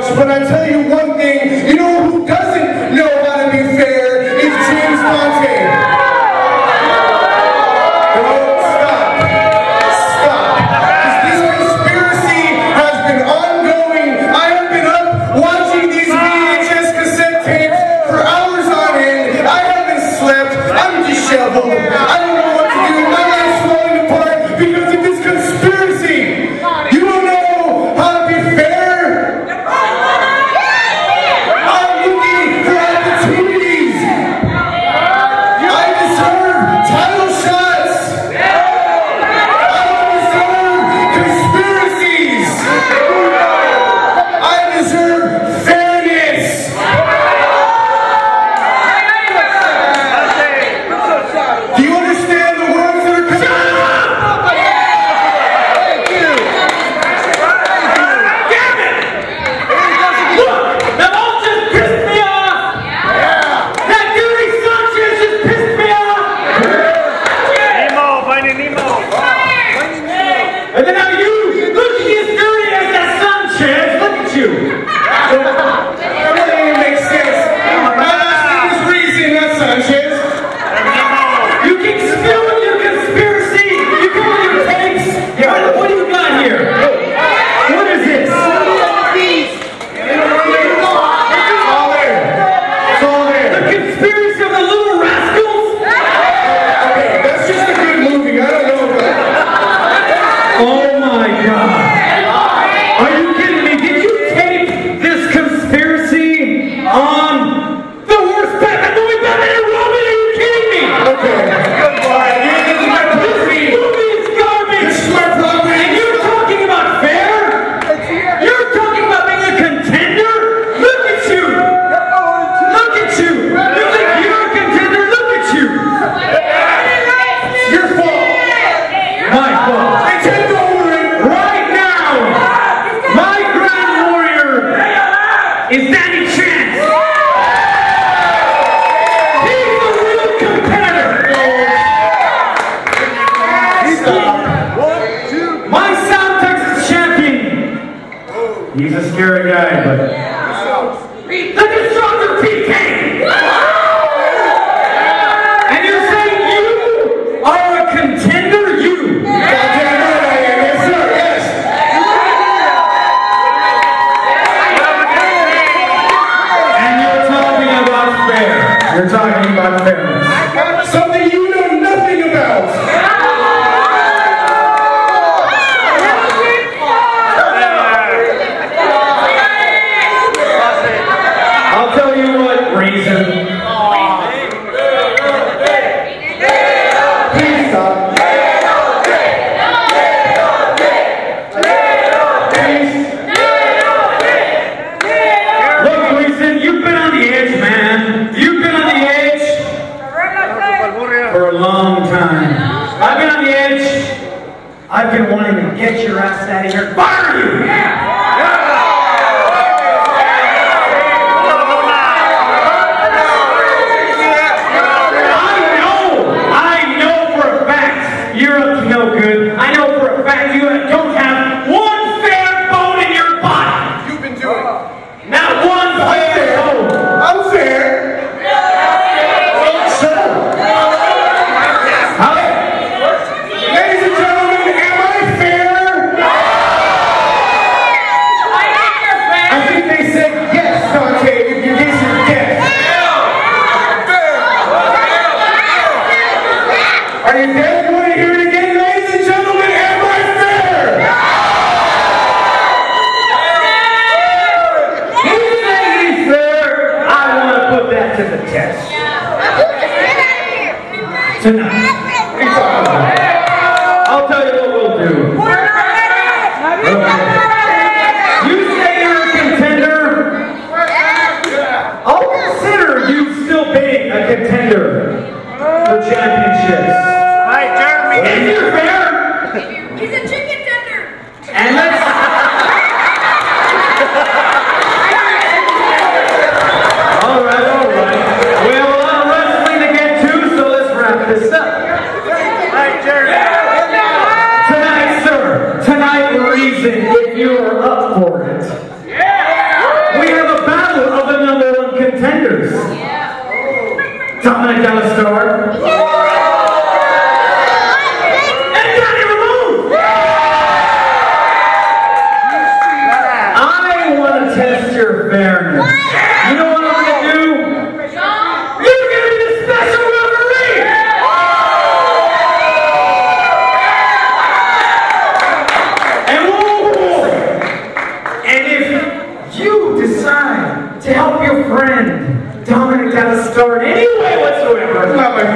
much, but I tell you He's a scary guy, but. I've been wanting to get your ass out of here, fire you! Yeah! He's a chicken tender.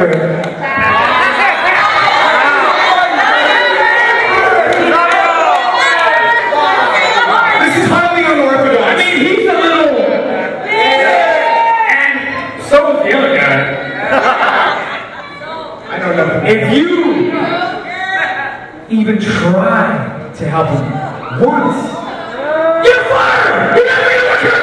Remember, If you even try to help him once, you're fired! You're never gonna